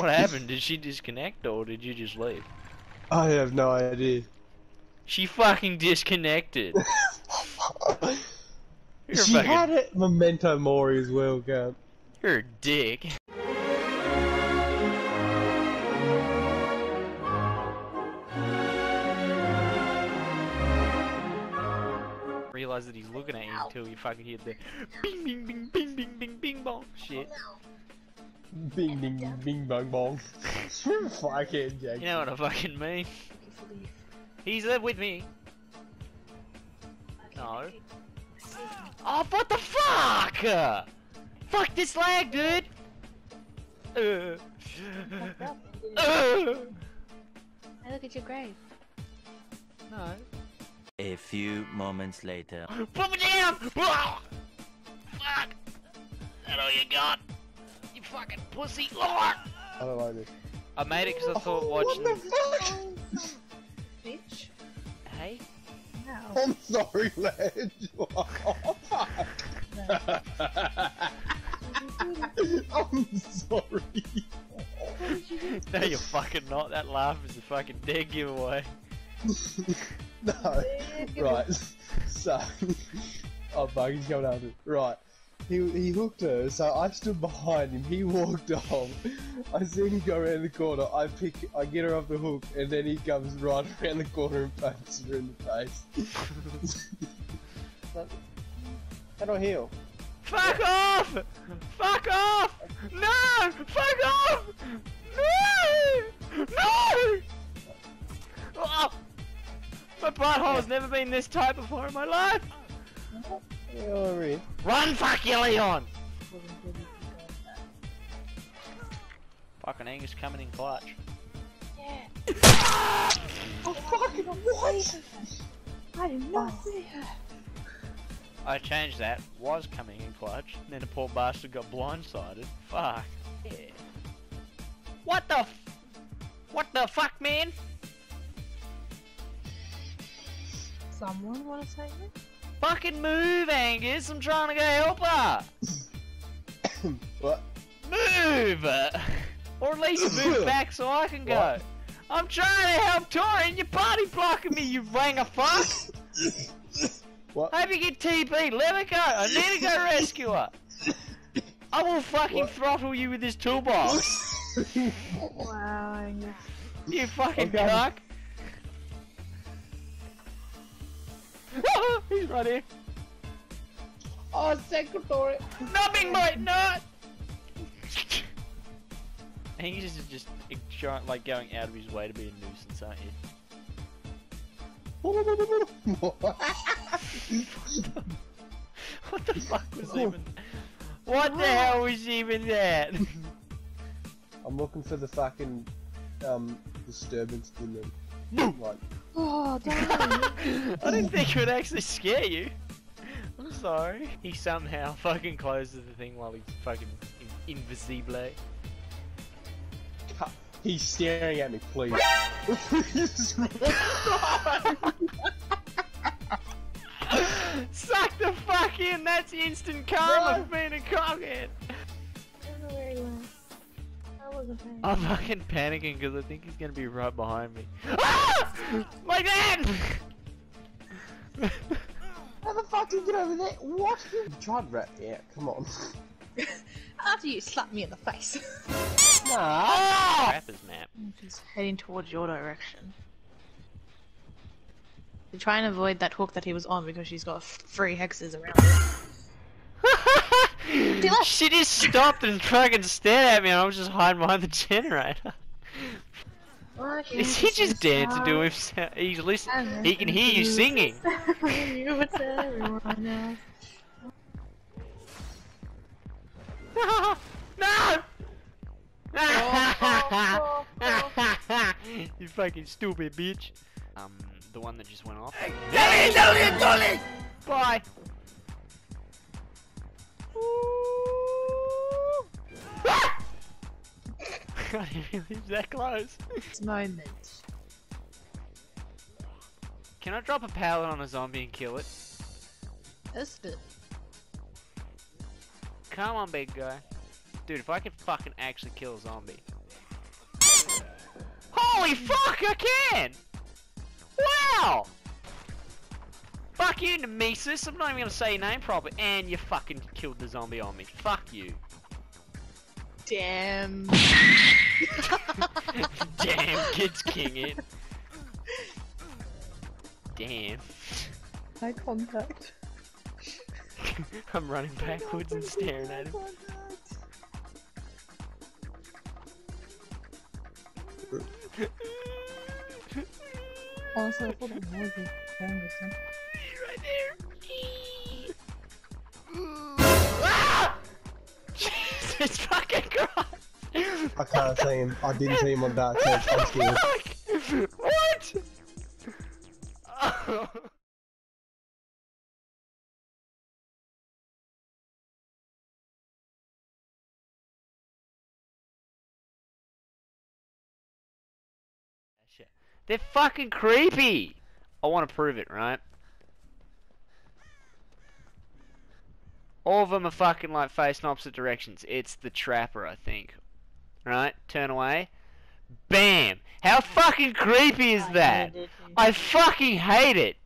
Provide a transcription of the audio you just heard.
What happened? Did she disconnect or did you just leave? I have no idea. She fucking disconnected. She fucking, had it memento mori as well, Cam. you're a dick. Realize that he's looking at you until you fucking hear the bing bing bing bing bing bing bing bong shit. Bing bing ding bing bong bong. Fucking Jake. You know what I fucking mean? He's there with me. No. Oh, what the fuck? Fuck this lag, dude. Uh, uh, Hey, look at your grave. no. A few moments later. Put me down! Fuck! That all you got? You fucking pussy! Lord! I don't like this. I made it because I thought What watching. the fuck? Bitch. Hey? No. I'm sorry, lad. Oh, fuck. I'm sorry. No, you're fucking not. That laugh is a fucking dead giveaway. no. Right. So. Oh, fuck, he's coming after. Right. He, he hooked her, so I stood behind him. He walked off. I seen him go around the corner. I pick, I get her off the hook, and then he comes right around the corner and punches her in the face. How do I heal? Fuck off! Fuck off! No! Fuck off! No! No! Oh! My butthole has never been this tight before in my life! Yeah, over here. Run, fuck you, Leon! Fucking Angus coming in clutch. Yeah. oh fucking what? I did not oh. see her. I changed that, was coming in clutch, and then the poor bastard got blindsided. Fuck. Yeah. What the f- What the fuck, man? Someone want to say it? Fucking move, Angus! I'm trying to go help her! What? Move! Or at least move back so I can go. What? I'm trying to help Tori and you're party blocking me, you wanger fuck! What? Hope you get TP, let her go! I need to go rescue her! I will fucking What? throttle you with this toolbox! Wow, Angus. You fucking Okay. cuck! He's right here. oh, secretary. Not big boy, not! He's just, just enjoying- like going out of his way to be a nuisance, aren't you? What the fuck was even? What the hell was even that? I'm looking for the fucking um disturbance in them. Like, Oh, damn. I didn't think it would actually scare you. I'm sorry. He somehow fucking closes the thing while he's fucking in- invisible. he's staring at me, please. Suck the fuck in. That's instant karma for being a cockhead. I'm fucking panicking because I think he's gonna be right behind me. Ah! My dad! How the fuck did you get over there? What? Tried rat. Yeah, come on. After you slapped me in the face. Nah. Rappers map. She's heading towards your direction. To try and avoid that hook that he was on because she's got three hexes around it. she just stopped and fucking stared at me and I was just hiding behind the generator. Is he just dancing to himself? He's listening. He can hear you singing. no! No! you fucking stupid bitch. Um, the one that just went off. Bye. Ah! I didn't realize that close. moment. Can I drop a pallet on a zombie and kill it? That's good. Come on, big guy. Dude, if I could fucking actually kill a zombie. Holy fuck, I can! Wow! Fuck you, Nemesis. I'm not even gonna say your name properly. And you fucking killed the zombie on me. Fuck you. Damn. Damn, kids king it. Damn. Eye contact. I'm running backwards and staring at him. Honestly, I thought it was a Anderson. right there. Jesus fucking Christ! I can't see him. I didn't see him on that, so I'm scared. Fuck! What? Oh. They're fucking creepy! I want to prove it, right? All of them are fucking like facing opposite directions. It's the trapper, I think. Right? Turn away. Bam! How fucking creepy is that? I fucking hate it!